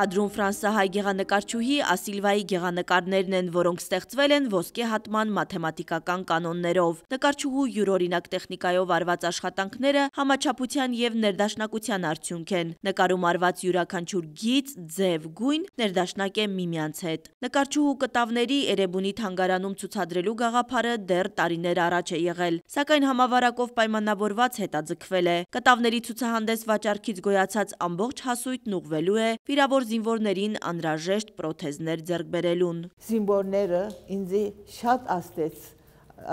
Կադրում ֆրանսահայ գեղանկարչուհի Ասիլվայի գեղանկարներն են, որոնք ստեղծվել են ոսկե հատման մաթեմատիկական կանոններով։ Նկարչուհու յուրօրինակ տեխնիկայով արված աշխատանքները համաչափության եւ ներդաշնակության արդյունք են։ Նկարում արված յուրաքանչյուր գիծ, ձև, գույն ներդաշնակ է միմյանց հետ։ Նկարչուհու կտավների Էրեբունի թանգարանում ցուցադրելու գաղափարը դեռ տարիներ առաջ է եղել, սակայն համավարակով պայմանավորված հետաձգվել է։ Կտավների ցուցահանդես վաճառքից գոյացած ամբողջ հասույթն ուղղվելու է վիրավոր որ զինվորներին անհրաժեշտ պրոթեզներ ձեռք բերելուն։ Զինվորները ինձի շատ աստեց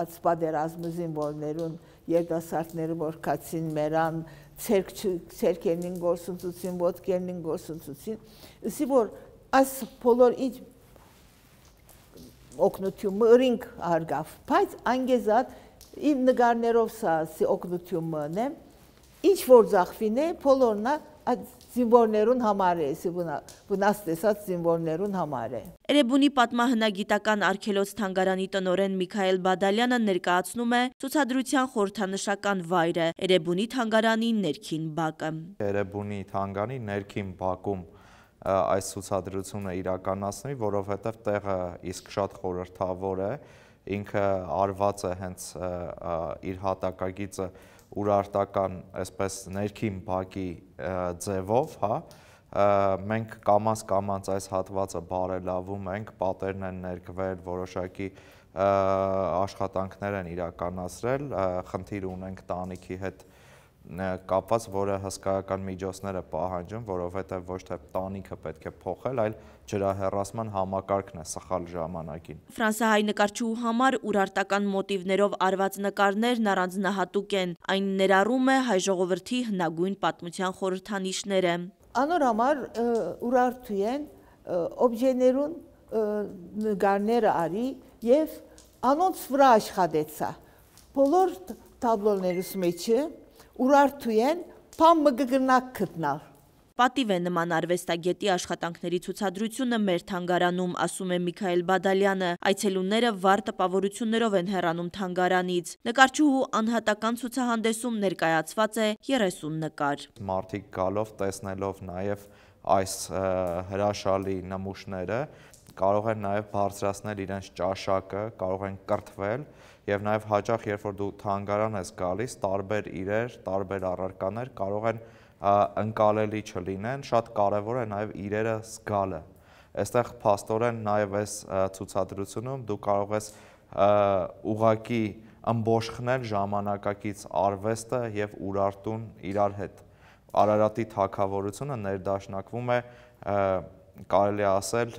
այս պատերազմը զինվորներուն երիտասարդները որ կացին մերան ցերկ ցերկերին գործունեցին ոտքերին գործունեցին ըսի որ այս բոլոր ինչ օգնություն մրինք արգավ բայց անգեզատ իմ նկարներով սա օգնություն մնեմ ինչ որ զախվին է բոլորնա այդ զինվորներուն համար է, էսի վնաս տեսած զինվորներուն համար է։ Էրեբունի պատմահնագիտական արգելոց թանգարանի տնորեն Միքայել Բադալյանը ներկայացնում է ցուցադրության խորհրդանշական վայրը Էրեբունի թանգարանի ներքին բակը։ Էրեբունի թանգարանի ներքին բակում այս ցուցադրությունը իրականացնի, որովհետև տեղը իսկ շատ խորհրդավոր է, ինքը արված է հենց իր հատակագիծը ուրարտական, այսպես ներքին բակի ձևով, հա, մենք կամած կամած այս հատվածը բարելավում ենք, պատերն են ներկվել, որոշակի աշխատանքներ են իրականացրել, խնդիր ունենք տանիքի հետ կապված, որը հսկայական միջոցներ է պահանջում, որովհետև ոչ թե տանիքը պետք է փոխել, այլ ջրահեռացման համակարգն է սխալ ժամանակին։ Ֆրանսահայ նկարչուհու համար ուրարտական մոտիվներով արված նկարներն առանձնահատուկ են։ Այն ներառում է հայ ժողովրդի հնագույն պատմության խորհրդանիշները։ Անոր համար ուրարտու են օբյեկտներուն նկարները արի եւ անոնց վրա աշխատեցա։ Բոլոր տաբլոներս մեջը ուրարտու են, փամ մգգնակ գտնալ։ Պատիվ է նման արվեստագետի աշխատանքների ցուցադրությունը մեր թանգարանում, ասում է Միքայել Բադալյանը։ Այցելունները վառ տպավորություններով են հեռանում թանգարանից։ Նկարչուհու անհատական ցուցահանդեսում ներկայացված է 30 նկար։ Մարդիկ գալով, տեսնելով նաև այս հրաշալի նմուշները, կարող են նաև բարձրացնել իրենց ճաշակը, կարող են կրթվել եւ նաև հաճախ երբ որ դու թանգարան ես գալիս, տարբեր իրեր, տարբեր առարկաներ կարող են ընկալելի չլինեն, շատ կարևոր է նաև իրերը զգալը։ Այստեղ փաստորեն նաև այս ցուցադրությունում դու կարող ես ուղակի ըմբոշխնել ժամանակակից արվեստը եւ ուրարտուն իրար հետ։ Արարատի թակավորությունը ներդաշնակվում է կարելի ասել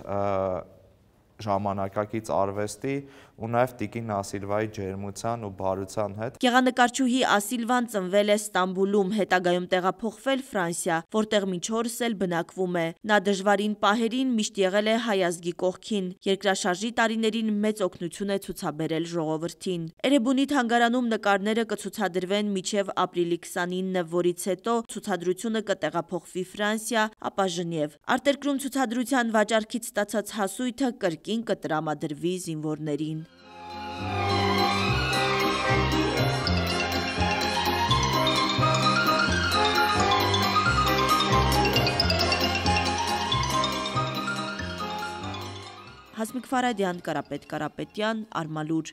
ժամանակակից արվեստի ու նաև Տիկին Ասիլվայի ջերմության ու բարության հետ։ Գեղանկարչուհի Ասիլվան ծնվել է Ստամբուլում, հետագայում տեղափոխվել Ֆրանսիա, որտեղ մինչ օրս էլ բնակվում է։ Նա դժվարին պահերին միշտ եղել է հայ ազգի կողքին։ Երկրաշարժի տարիներին մեծ օգնություն է ցուցաբերել ժողովրդին։ Էրեբունի թանգարանում նկարները կցուցադրվեն մինչև ապրիլի 29-ը, որից հետո ցուցադրությունը կտեղափոխվի Ֆրանսիա, ապա Ժնև։ Արտերկրում ցուցադրության վաճառքից ստացած հասույթը կրկին կտրամադրվի զինվորներին։ Հասմիկ Ֆարադյան, Կարապետ Կարապետյան, Արմալուր